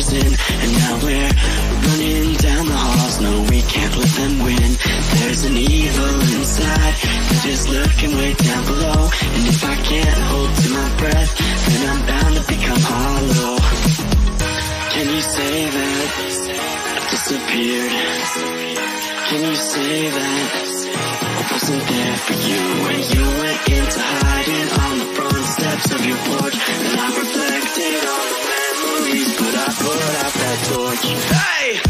years And now we're running down the halls. No, we can't let them win. There's an evil inside That is lurking way down below. And if I can't hold to my breath Then I'm bound to become hollow. Can you say that I've disappeared? Can you say that I wasn't there for you When you went into hiding On the front steps of your porch And I reflected on the put out that torch Hey!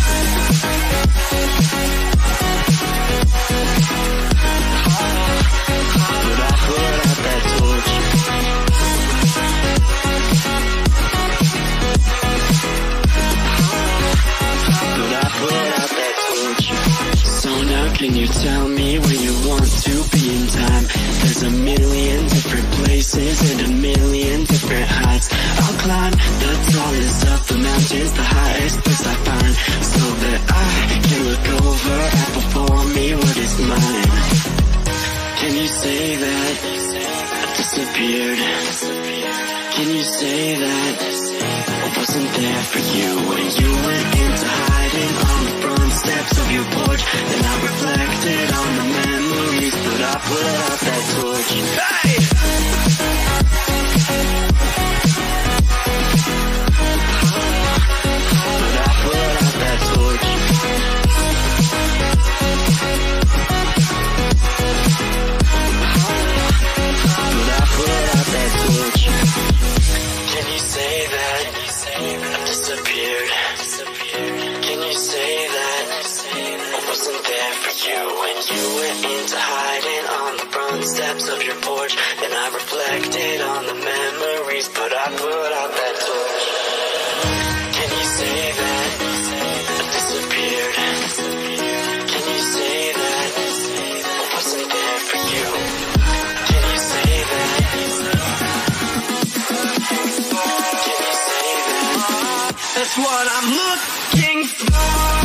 But I put out that torch But I put out that torch So now can you tell me where you want to you say that I disappeared? Can you say that I wasn't there for you when you went into hiding on the front steps of your porch? Then I reflected on the memories, but I put out that torch. Hey! Say that I disappeared? Can you say that I wasn't there for you when you went into hiding on the front steps of your porch? And I reflected on the memories, but I put what I'm looking for.